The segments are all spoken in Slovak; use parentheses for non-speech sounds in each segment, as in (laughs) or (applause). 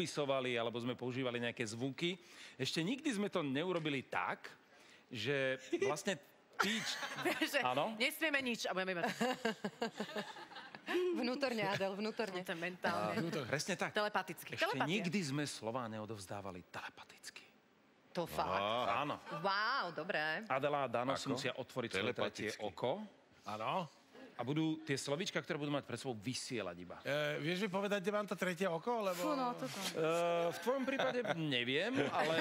pisovali, alebo sme používali nejaké zvuky. Ešte nikdy sme to neurobili tak, že vlastne ty... (laughs) Že (laughs) Áno? Nesmieme nič a budeme iba... (laughs) Vnútorne, Adel, vnútorne. To je mentálne. Presne tak. Telepaticky. Ešte Telepatia. nikdy sme slova neodovzdávali telepaticky. To fakt. Áno. Wow, dobré. Adela a Dano si musia otvoriť svoje tretie Telepaticky. oko Áno. A budú tie slovíčka, ktoré budú mať pred sebou, vysielať iba. E, vieš mi povedať, kde mám to tretie oko? Lebo... Fú, no, toto. Uh, v tvojom prípade neviem, ale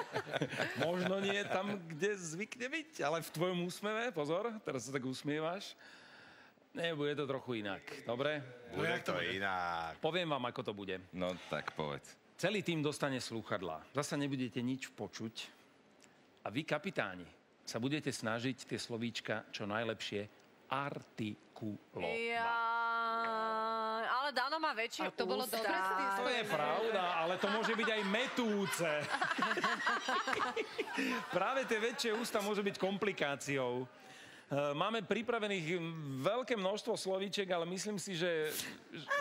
(laughs) možno nie tam, kde zvykne byť, ale v tvojom úsmeve, pozor, teraz sa tak usmievaš, nebude to trochu inak, dobre? Bude jak to to bude? inak. Poviem vám, ako to bude. No tak povedz. Celý tým dostane slúchadlá. Zasa nebudete nič počuť. A vy, kapitáni, sa budete snažiť tie slovíčka čo najlepšie artikulovať. Ja... Ale Dano má väčšie to bolo ústa. dobre s tým To je pravda, ale to môže byť aj metúce. (laughs) Práve tie väčšie ústa môžu byť komplikáciou. E, Máme pripravených veľké množstvo slovíček, ale myslím si, že,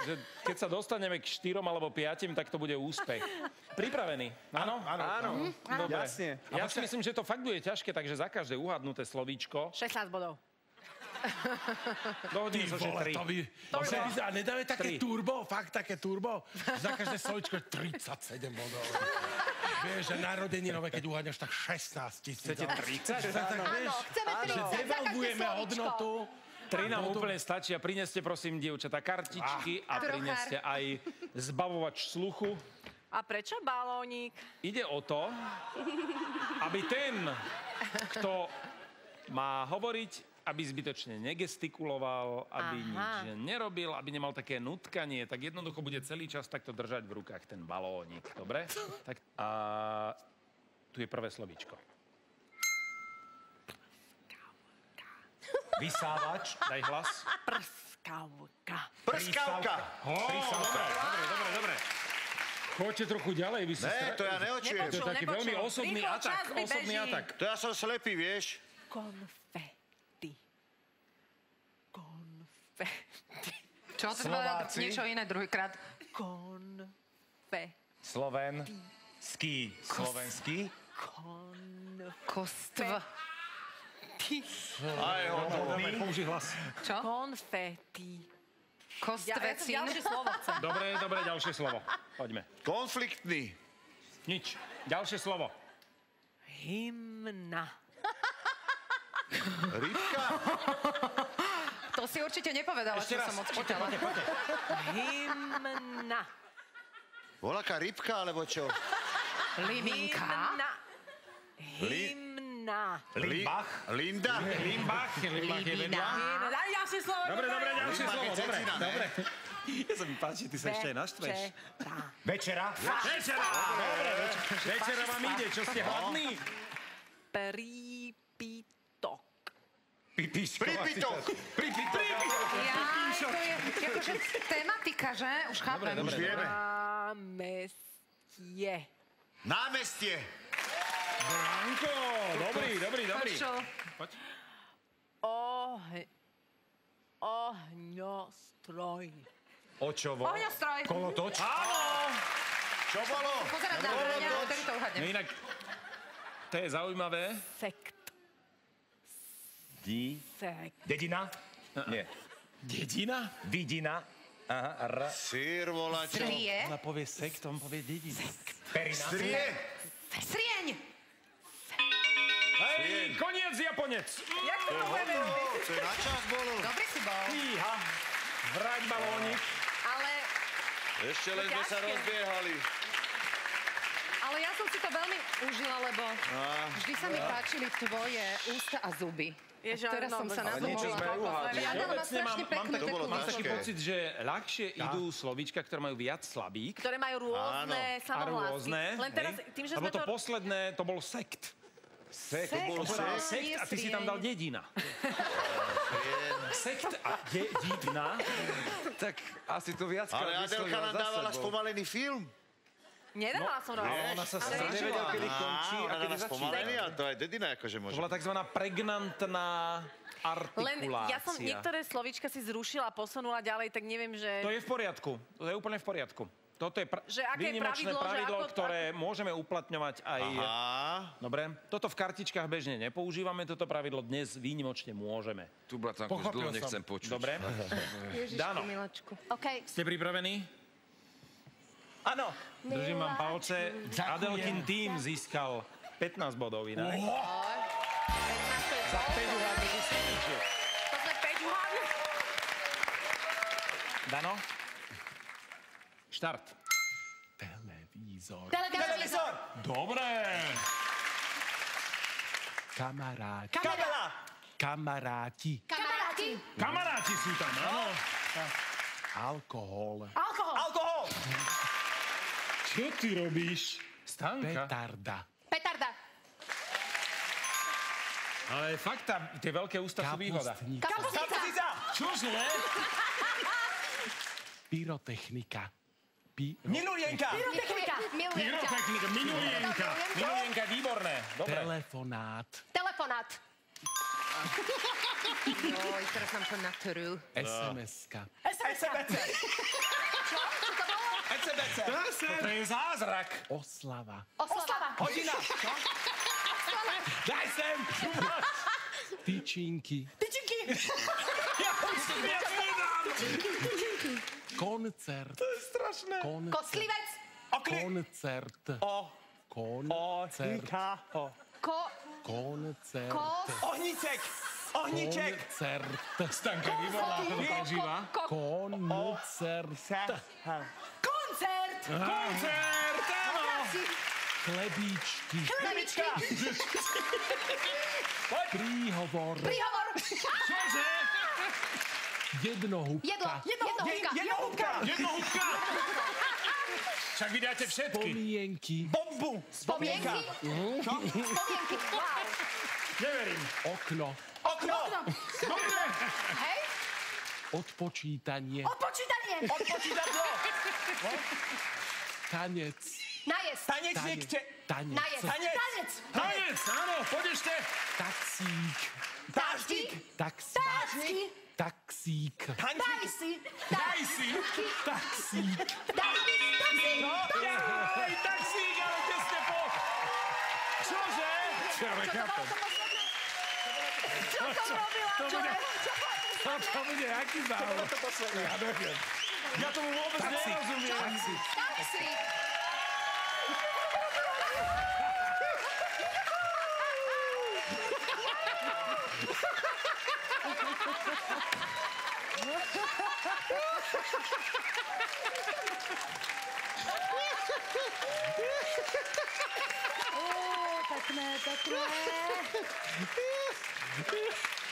že keď sa dostaneme k štyrom alebo piatim, tak to bude úspech. Pripravený? Áno? Áno. Áno, Dobre. jasne. Ja si myslím, že to fakt bude ťažké, takže za každé uhadnuté slovíčko 16 bodov. (laughs) Ty vole, to by... Dobre, a nedáme také turbo? Fakt také turbo? Za každé slovičko je 37 bodov. Vieš, že narodeninové, keď uhádňaš, tak 16 tisíc. Chcete 30? Tak, tak, vieš, Áno, chceme že 30 za každé devalvujeme hodnotu. Tri nám úplne stačí a prineste prosím, dievčatá, kartičky a Trochár. prineste aj zbavovač sluchu. A prečo balónik? Ide o to, aby ten, kto má hovoriť, aby zbytočne negestikuloval, aby Aha. nič nerobil, aby nemal také nutkanie, tak jednoducho bude celý čas takto držať v rukách ten balónik. Dobre? Tak a tu je prvé slovíčko. Vysávač. Daj hlas. Prskavka. Prskavka! Dobre, dobre, dobre, dobre. Choďte trochu ďalej, vy ste... Ne, stra- to ja neočujem. To je taký nepočul. veľmi osobný Rýchlo, atak. Osobný beží. atak. To ja som slepý, vieš? Konfety. Konfety. Čo? To povedal Slováci. niečo iné druhýkrát. Konfety. Sloven. Ski. Slovenský. Kostv. Aj hotovo. Dobre, použij hlas. Čo? Konfety. Ja, ja Kostvecín. ďalšie slovo chcem. Dobre, dobre, ďalšie slovo. Poďme. Konfliktný. Nič. Ďalšie slovo. Hymna. Rybka. (laughs) To si určite nepovedala, Ešte čo raz. som odčítala. Hymna. Voľaká rybka, alebo čo? Liminka. Hymna. Hymna. Limbach. Linda. Limbach. Limbach je vedľa. Daj ďalšie slovo. Dobre, dobre, ďalšie slovo. Dobre, dobre. Ja sa mi páči, ty sa ešte aj naštveš. Večera. Večera. Dobre, več- večera vám ide. Čo ste hladní? Prípitok. Pipiško. Pripitok. Jaj, to je akože tematika, že? Už chápem. Už vieme. Námestie. Námestie. Anko, dobrý, dobrý, dobrý. Pršo. Ohe... Ohňostroj. Očovo. Ohňostroj. Kolotoč. Čo bolo? Pozerať na to? ktorý to uhadne. No inak, to je zaujímavé. Sekt. Di. Sekt. Dedina. Nie. Dedina? Vidina. Aha. R. Sír volačo. Strie. Ona povie sekt, on povie dedina. Perina. Strie. Srieň. Hej, koniec Japonec. Jak to budeme? To je na čas bolo. Dobrý si bol. Fíha. Vrať balónik. Ale, Ešte len sme sa rozbiehali. Ale ja som si to veľmi užila, lebo vždy sa mi páčili tvoje ústa a zuby. Ježiš, Teraz no, som sa ale na to niečo sme uhádli. Má Všeobecne mám, strašne mám, taký pocit, že ľahšie idú slovíčka, ktoré majú viac slabík. ktoré majú rôzne samohlásky. rôzne. Len teraz, tým, že sme to to... posledné, to bol sekt. Sek, to Sek. bol sekt a ty si tam dal dedina. Sekt a dedina. (laughs) Tak asi to viackrát Ale Adelka nám dávala spomalený film. Nedávala som rovno. Ona sa Ale sa nevedel, kedy končí a ona kedy začína. a to aj dedina akože môže. To bola tzv. pregnantná Len artikulácia. ja som niektoré slovíčka si zrušila a posunula ďalej, tak neviem, že... To je v poriadku. To je úplne v poriadku. Toto je pra- Že aké je výnimočné pravidlo, že pravidlo, ako- ktoré môžeme uplatňovať aj... Aha. Dobre, toto v kartičkách bežne nepoužívame, toto pravidlo dnes výnimočne môžeme. Tu, bratanku, už dlho nechcem počuť. Dobre? (laughs) Ježišku, Dano. milačku. OK. Ste pripravení? Áno. Držím vám palce. Adelkin tým získal 15 bodov inak. 15 to je Za toľko. 5 uhádnutých slovíčiek. To sme 5 uhádli. Dano? Štart. Televízor. Televízor. Dobre. Kamaráti. Kamera. Kamaráti. Kamaráti. Kamaráti sú tam, áno. Alkohol. Alkohol. Alkohol. Čo ty robíš? Stanka. Petarda. Petarda. Ale fakt, tá, tie veľké ústa sú výhoda. Kapustník. Kapusnica. Kapusnica. Čože? Pyrotechnika. Pi... Milulienka. Technika. Milujenka. Pyrotechnika, minulienka. Minulienka výborné. Dobre. Telefonát. Telefonát. Joj, teraz nám to natrú. SMS-ka. SBC. SBC. To je zázrak. Oslava. Oslava. Hodina. (laughs) Daj sem. Tyčinky. Tyčinky. (laughs) Ja už si viac nedám. Koncert. To je strašné. Koncert. Kostlivec. Okli. Koncert. O. Koncert. O. Ko... Koncert. Kos... Ohníček. Ohníček. Koncert. Stanka ako to používa. Ko... Koncert. Koncert. Koncert, áno. Chlebíčky. Chlebičky. Príhovor. Príhovor. Čože? Jednohúbka. Jedlo. Jednohúbka. Jednohúbka. Jednohúbka. Však vy dáte všetky. Pomienky. Bombu. Spomienky. Spomienky. Wow. Neverím. Okno. Okno. Dobre. Hej. Odpočítanie. Odpočítanie! Odpočítadlo! No. Tanec. Najec. Tanec niekde. Tanec. Najec. Tanec. Tanec. Tanec, áno, poď ešte. Taxík. Taxík. Taxík. Taxík. Taxík. Taxík. Taxík. Taxík. Taxík. Taxík, ale tesne po. Čože? Čo, nechápem. Čo som robila? to Čo? bude- Čo? To bude aký záujem. Ja neviem. Ja tomu vôbec nerozumiem. Taxík. Taxík. Pekné, pekné.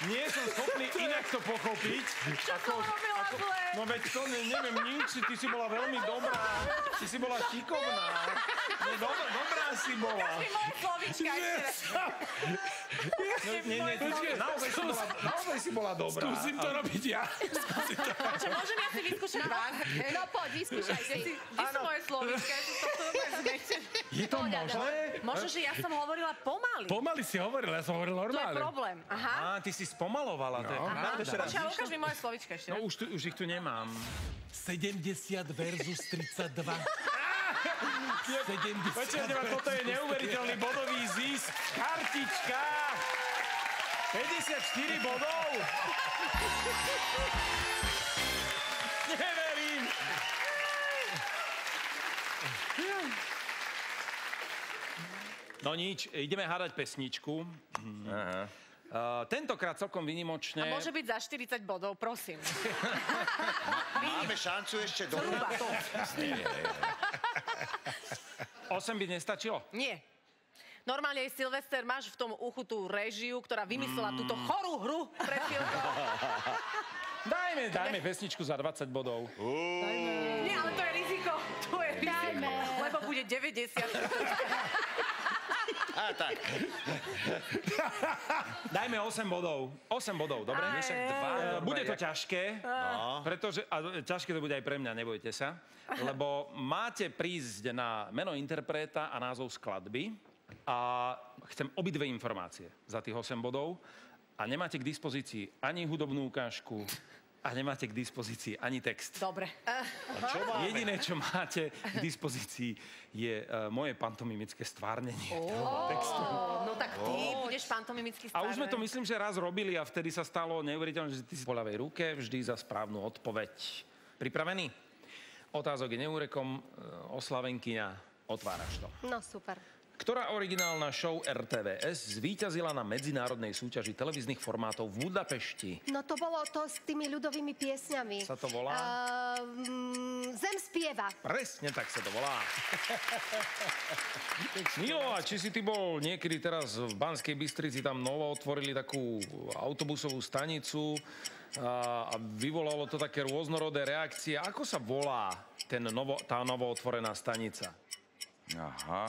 Nie som schopný inak to pochopiť. Čo som robila zle? No veď to ne, neviem nič, ty si bola veľmi dobrá. Ty si bola šikovná. No, dobrá, dobrá si bola. Ty moje slovíčka ešte. No, nie, nie, ty si, naozaj, si bola, naozaj si bola dobrá. Skúsim to robiť ja. Čo, môžem ja si vyskúšať vás? No poď, vyskúšaj si. Kde sú moje slovíčka? Ja som to. Je to možné? Možno, že ja som hovorila pomaly. Pomaly si hovoril, ja som hovoril To je normálne. problém. Aha. Á, ty si spomalovala, to je pravda. Počkaj, ukáž mi moje slovíčka ešte. No už, tu, už ich tu nemám. 70 versus 32. 70. Počujete ma, toto je neuveriteľný bodový zisk. Kartička! 54 bodov! Neverím! No nič, ideme hádať pesničku. Uh, tentokrát celkom A vynimočne. môže byť za 40 bodov, prosím. (laughs) Máme šancu ešte dohrať to. 8 (laughs) by nestačilo? Nie. Normálne Silvester máš v tom uchu tú režiu, ktorá vymyslela túto chorú hru pred chvíľkou. (laughs) Dajme, dajme pesničku za 20 bodov. Nie, ale to je riziko. To je riziko. Lebo bude 90. Á, tak. (laughs) Dajme 8 bodov. 8 bodov, dobre? Aj, Však dva. aj. Eh, Bude to jak- ťažké, pretože, a ťažké to bude aj pre mňa, nebojte sa, lebo máte prísť na meno interpreta a názov skladby a chcem obidve informácie za tých 8 bodov a nemáte k dispozícii ani hudobnú ukážku, a nemáte k dispozícii ani text. Dobre. Jediné, čo máte k dispozícii, je uh, moje pantomimické stvárnenie. textu. No tak ty budeš pantomimický A už sme to myslím, že raz robili a vtedy sa stalo neuveriteľné, že ty si po ľavej ruke vždy za správnu odpoveď. Pripravený? Otázok je neúrekom, e, oslavenkyňa, otváraš to. No super. Ktorá originálna show RTVS zvíťazila na medzinárodnej súťaži televíznych formátov v Budapešti? No to bolo to s tými ľudovými piesňami. Sa to volá? Uh, zem spieva. Presne tak sa to volá. Milo, a či si ty bol niekedy teraz v Banskej Bystrici, tam novo otvorili takú autobusovú stanicu a, a vyvolalo to také rôznorodé reakcie. Ako sa volá ten novo, tá novo otvorená stanica? Aha.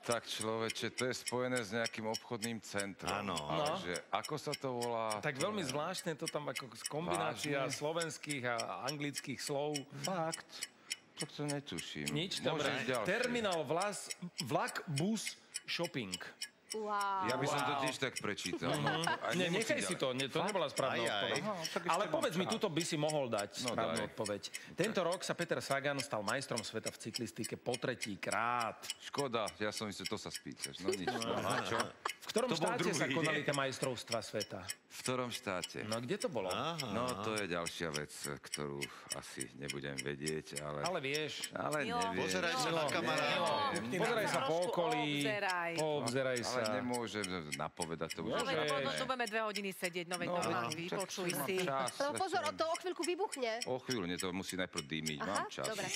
Tak človeče, to je spojené s nejakým obchodným centrom. Áno. No. že ako sa to volá? Tak veľmi zvláštne to tam ako kombinácia Vážne? slovenských a anglických slov. Fakt? Tak to netuším. Nič, dobre. Terminál vlas, vlak, bus, shopping. Wow. Ja by som to tiež tak prečítal. no. A Ne, nechaj si to, ne, to nebola správna Aj, aj. odpoveď. Aha, ešte Ale povedz mi, tuto by si mohol dať No, správnu daj. odpoveď. Tento rok sa Peter Sagan stal majstrom sveta v cyklistike po tretí krát. Škoda, ja som myslel, to sa spýtaš. No nič. No, a čo? V ktorom To štáte sa druhý, konali nie? tie majstrovstva sveta? V ktorom štáte? No kde to bolo? No, to je ďalšia vec, ktorú asi nebudem vedieť, ale... Ale vieš, Ale neviem. Pozeraj sa na kamaráta. pozeraj sa po okolí, obzeraj. poobzeraj Ale sa. nemôžem napovedať to už. No veď potom tu budeme dve hodiny sedieť, no veď No, normálne, vypočuj si. Čas, No pozor, to o chvíľku vybuchne. O chvíľu, nie, to musí najprv dýmiť, Aha, mám čas. dobre.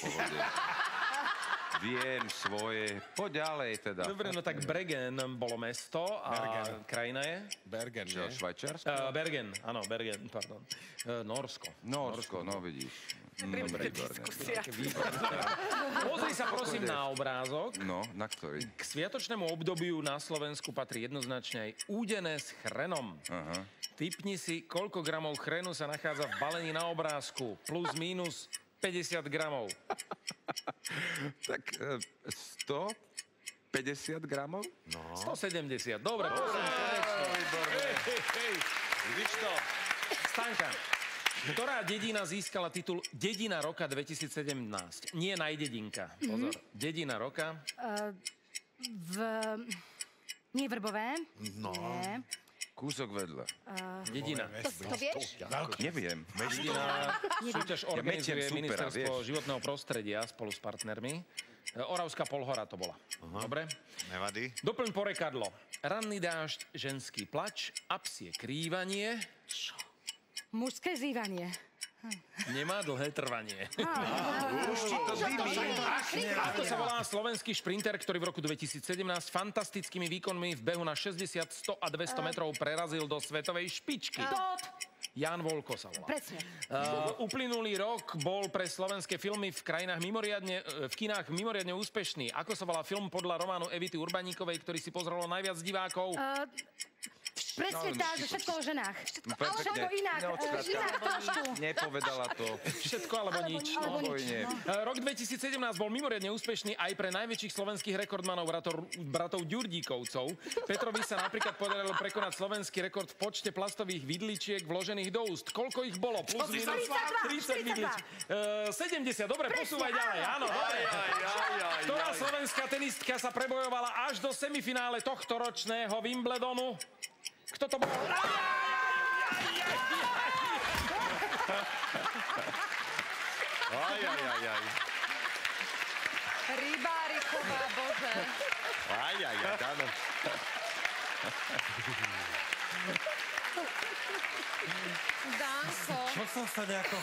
Viem svoje. Poď ďalej teda. Dobre, no tak Bregen bolo mesto a Bergen. krajina je? Bergen, Čo, nie? Švajčiarsko? Uh, Bergen, áno, Bergen, pardon. Uh, Norsko. Norsko, no vidíš. Mm, výborné. diskusia. Pozri sa prosím na obrázok. No, na ktorý? K sviatočnému obdobiu na Slovensku patrí jednoznačne aj údené s chrenom. Aha. Typni si, koľko gramov chrenu sa nachádza v balení na obrázku. Plus, minus 50 gramov. Tak e, 150 gramov? 170. Dobre. Hej, hej, hej. Vidíš to? Stanka. Ktorá dedina získala titul Dedina roka 2017? Nie najdedinka. Pozor. Dedina roka. V... Nie Vrbové. No. Nie. Kúsok vedľa. Dedina. To, to vieš? Neviem. Dedina. Súťaž organizuje supera, ministerstvo vieš. životného prostredia spolu s partnermi. E, Oravská polhora to bola. Dobre. Nevadí? Doplň porekadlo. Ranný dážď, ženský plač, a psie krývanie, Mužské zývanie. nemá dlhé trvanie. (laughs) Ti to sa volá slovenský šprinter, ktorý v roku 2017 fantastickými výkonmi v behu na 60, 100 a 200 metrov prerazil do svetovej špičky? Jan Volko sa volá. Presne. Uh, uplynulý rok bol pre slovenské filmy v krajinách mimoriadne, e, v kinách mimoriadne úspešný. Ako sa volá film podľa románu Evity Urbaníkovej, ktorý si pozrelo najviac divákov? Uh, presne tá, že všetko o ženách. No, Ale všetko inak. No, eh, inak trošku. Nepovedala to. Všetko alebo nič. alebo nič. Spokojne. Uh, Rok 2017 bol mimoriadne úspešný aj pre najväčších slovenských rekordmanov bratov, bratov Ďurdíkovcov. Petrovi sa napríklad podarilo prekonať slovenský rekord v počte plastových vidličiek vložených do úst. Koľko ich bolo? Plus minus 42, 30 vidličiek. Uh, 70, dobre, posúvaj ďalej. Áno, dobre. Ktorá slovenská tenistka sa prebojovala až do semifinále tohto ročného Wimbledonu? To bol? Aj, aj, aj, aj. Rybáriková, bože. Aj, aj, aj, áno. Danko. Čo som sa nejako...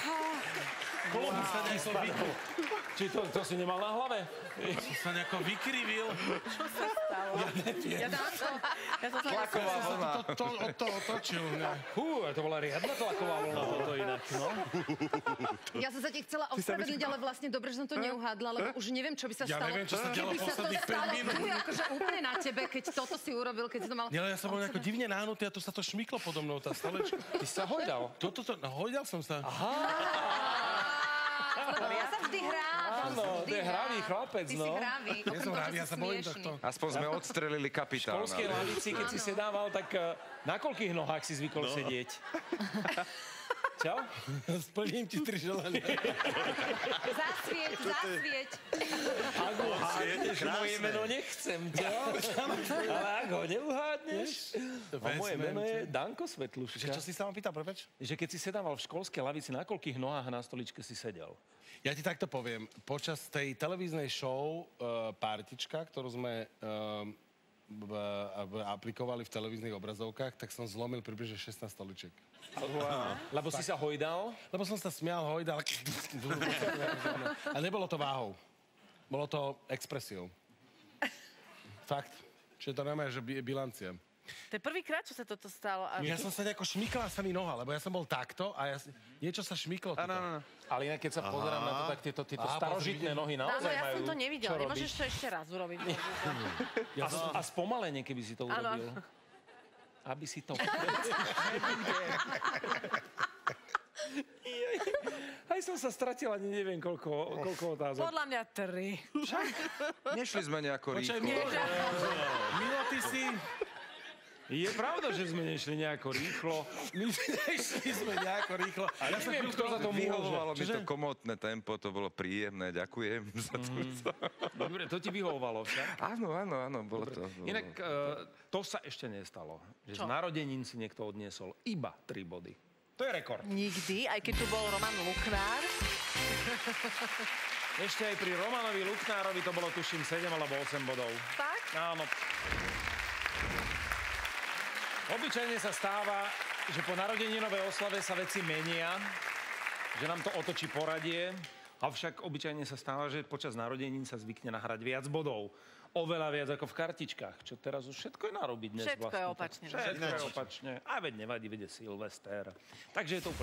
Kolobus sa nejako vykryl. Či to, to si nemal na hlave? Som sa nejako vykrivil. Ja Danko. Ja som sa Tlaková vlna. To, to, to, to otočil. Ne? Hú, to bola riadna tlaková vlna toto inak, no. Ja som sa ti chcela ospravedlniť, ale vlastne dobre, že som to neuhádla, lebo už neviem, čo by sa Ja stalo. neviem, čo sa dialo Keby sa to posledných päť stalo minút. tu, akože úplne na tebe, keď toto si urobil, keď si to mal... Nie, ale ja som bol nejako divne nahnutý a tu sa to šmyklo podo mnou, tá (laughs) stolečka. Ty sa hojdal. Toto, to, no, hojdal som sa. Lebo ja sa vždy hrám. Áno, to je hravý chlapec, Ty si no. hravý. Ja som hravý, ja sa bojím tohto. Aspoň sme odstrelili V kapitál. školskej lavici, keď si sedával, tak eh, na koľkých nohách si zvykol sedieť? (laughs) Čo? Splním ti tri želania. Zasvieť, zasvieť. Ak ho uhádneš, moje meno nechcem? Ale ak ho neuhádneš, a moje meno je. Danko Že Svetluška. čo si sa ma pýtal, prepač? Že keď si sedával v školskej lavici, na koľkých nohách na stoličke si sedel? Ja ti takto poviem. Počas tej televíznej show uh, Partička, ktorú sme uh, v, aplikovali v televíznych obrazovkách, tak som zlomil približne 16 stoličiek. Lebo si sa hojdal? Lebo som sa smial, hojdal. A nebolo to váhou. Bolo to expresiou. Fakt. Čiže to normálne, že bi- bilancia. To je prvýkrát, čo sa toto stalo. A... Ja som sa nejako šmykla sa mi noha, lebo ja som bol takto a ja, niečo sa šmyklo. Áno, áno, áno. Ale inak, keď sa pozerám na to, tak tieto, tieto Aha, starožitné nohy Áno, naozaj ja majú som to nevidela. čo Nemôžeš to ešte raz urobiť. (laughs) A, a spomalenie, keby si to Áno. urobil. Aby si to... (laughs) Aj som sa stratil, ani neviem, koľko, koľko otázok. Podľa mňa tri. Nešli sme nejako Počkaj, rýchlo. Milo, Milo, ty si... Je pravda, že sme nešli nejako rýchlo. My (laughs) nešli sme nejako rýchlo. A ja neviem, kto za to. Vyhovovalo mi to komotné tempo, to bolo príjemné, ďakujem (laughs) za to. Dobre, to ti vyhovovalo však. Áno, áno, áno, bolo to. bolo- Inak e, to sa ešte nestalo. Že z Čo? narodenín si niekto odniesol iba 3 body. To je rekord. Nikdy, aj keď tu bol Roman Luknár. (laughs) Ešte aj pri Romanovi Luknárovi to bolo tuším 7 alebo 8 bodov. Tak? Áno. Obyčajne sa stáva, že po narodeninovej oslave sa veci menia, že nám to otočí poradie, avšak obyčajne sa stáva, že počas narodenín sa zvykne nahrať viac bodov. Oveľa viac ako v kartičkách, čo teraz už všetko je narobiť dnes Všetko je vlastne. opačne. Všetko je opačne. A veď nevadí, veď je Silvester. Takže je to úplne